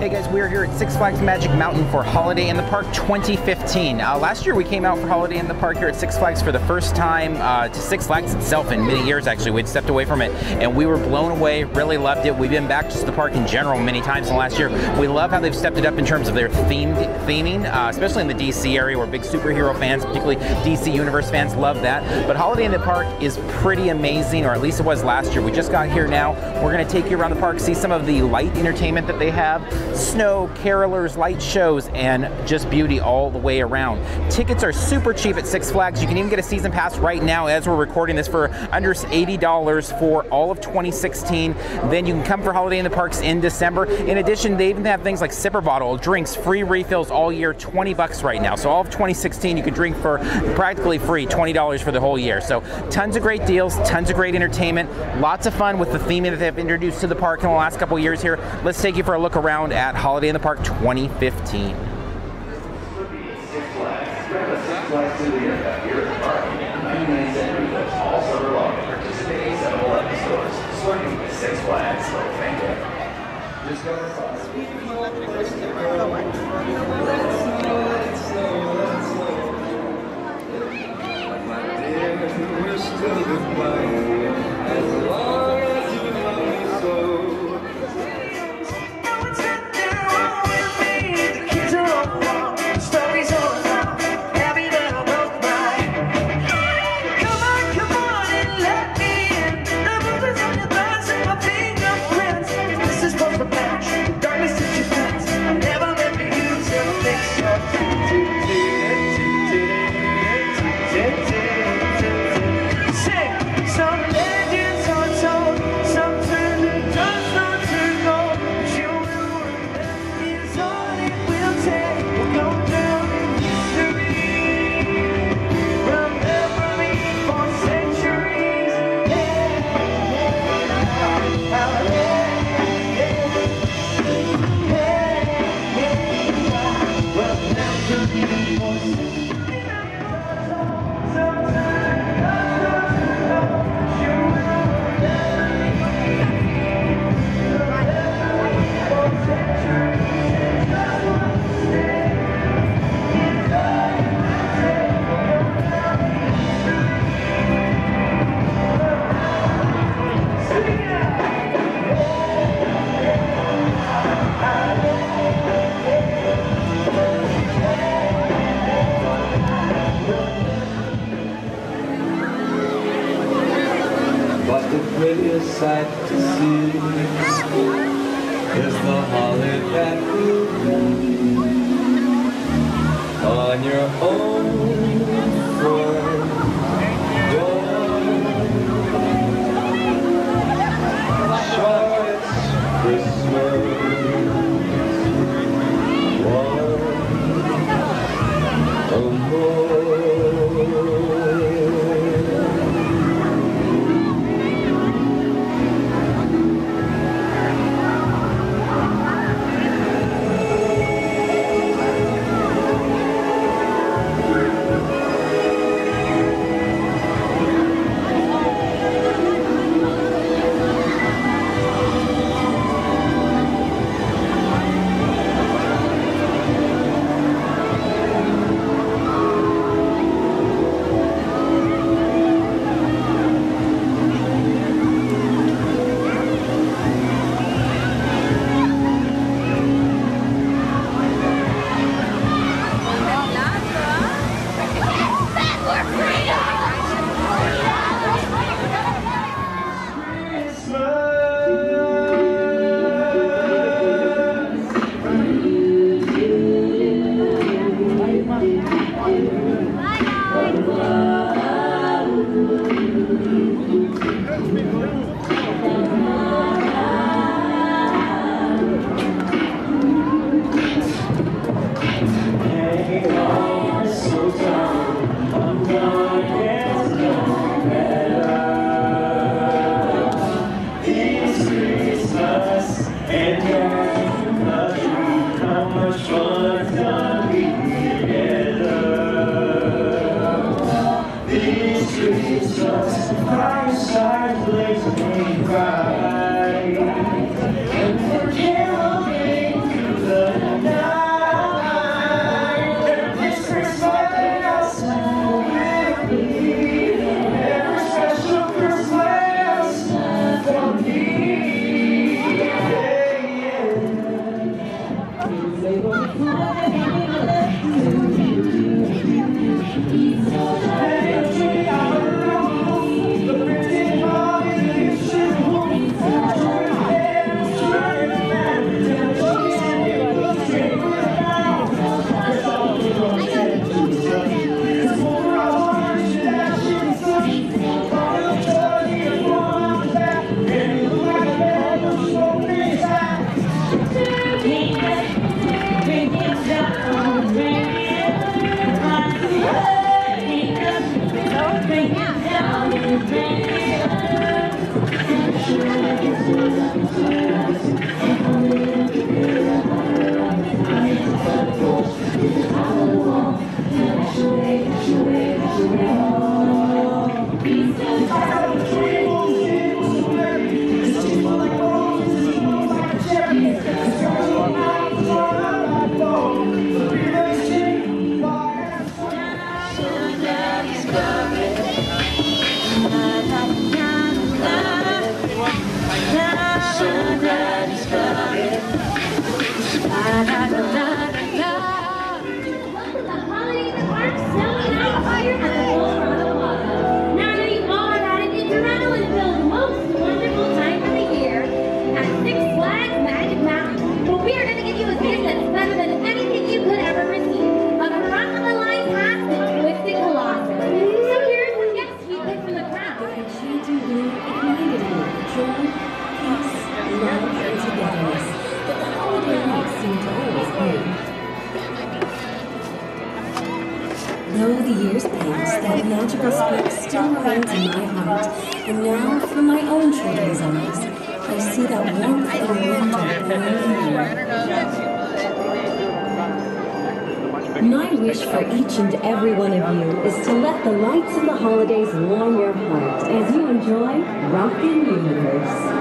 Hey guys, we are here at Six Flags Magic Mountain for Holiday in the Park 2015. Uh, last year we came out for Holiday in the Park here at Six Flags for the first time uh, to Six Flags itself in many years actually. We'd stepped away from it and we were blown away, really loved it. We've been back to the park in general many times in the last year. We love how they've stepped it up in terms of their themed theming, uh, especially in the DC area where big superhero fans, particularly DC Universe fans, love that. But Holiday in the Park is pretty amazing, or at least it was last year. We just got here now. We're going to take you around the park, see some of the light entertainment that they have, snow, carolers, light shows, and just beauty all the way around. Tickets are super cheap at Six Flags. You can even get a season pass right now as we're recording this for under $80 for all of 2016. Then you can come for Holiday in the Parks in December. In addition, they even have things like sipper bottle, drinks, free refills all year, 20 bucks right now. So all of 2016 you can drink for practically free, $20 for the whole year. So tons of great deals, tons of great entertainment, lots of fun with the theming that they've introduced to the park in the last couple years here. Let's take you for a look around at Holiday in the Park 2015. Six Flags, thank you. Discover fun. We're still as long prettiest sight to see. Is the holly that bloom on your own Amém. wish for each and every one of you is to let the lights of the holidays warm your heart as you enjoy Rockin' Universe.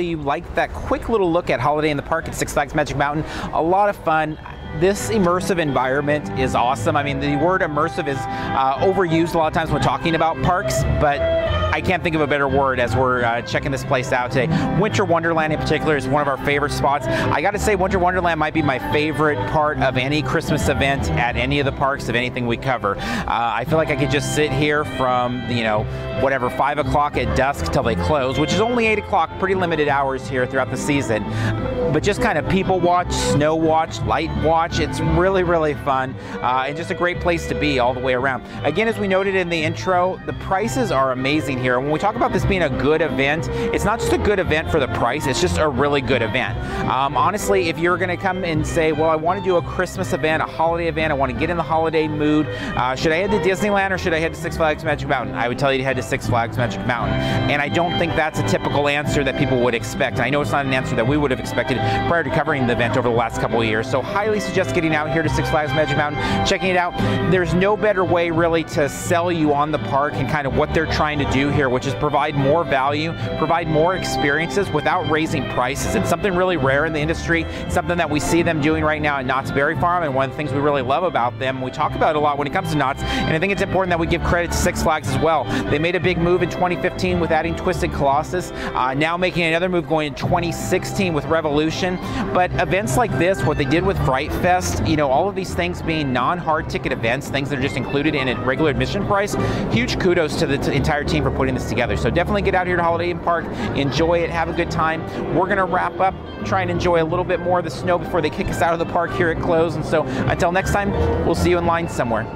Hopefully you liked that quick little look at Holiday in the Park at Six Flags Magic Mountain. A lot of fun. This immersive environment is awesome. I mean, the word immersive is uh, overused a lot of times when talking about parks, but I can't think of a better word as we're uh, checking this place out today. Winter Wonderland in particular is one of our favorite spots. I got to say, Winter Wonderland might be my favorite part of any Christmas event at any of the parks of anything we cover. Uh, I feel like I could just sit here from, you know, whatever, 5 o'clock at dusk till they close, which is only 8 o'clock, pretty limited hours here throughout the season. But just kind of people watch, snow watch, light watch. It's really, really fun uh, and just a great place to be all the way around. Again, as we noted in the intro, the prices are amazing here. When we talk about this being a good event, it's not just a good event for the price, it's just a really good event. Um, honestly, if you're going to come and say, well, I want to do a Christmas event, a holiday event, I want to get in the holiday mood, uh, should I head to Disneyland or should I head to Six Flags Magic Mountain? I would tell you to head to Six Flags Magic Mountain. And I don't think that's a typical answer that people would expect. And I know it's not an answer that we would have expected prior to covering the event over the last couple of years. So highly suggest getting out here to Six Flags Magic Mountain, checking it out. There's no better way really to sell you on the park and kind of what they're trying to do here, which is provide more value, provide more experiences without raising prices. It's something really rare in the industry, something that we see them doing right now at Knott's Berry Farm, and one of the things we really love about them, we talk about it a lot when it comes to Knott's, and I think it's important that we give credit to Six Flags as well. They made a big move in 2015 with adding Twisted Colossus, uh, now making another move going in 2016 with Revolution. But events like this, what they did with Fright Fest, you know, all of these things being non-hard ticket events, things that are just included in a regular admission price, huge kudos to the entire team for putting this together. So definitely get out here to Holiday in Park, enjoy it, have a good time. We're gonna wrap up, try and enjoy a little bit more of the snow before they kick us out of the park here at close. And so until next time, we'll see you in line somewhere.